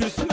küsme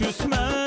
Baş üstme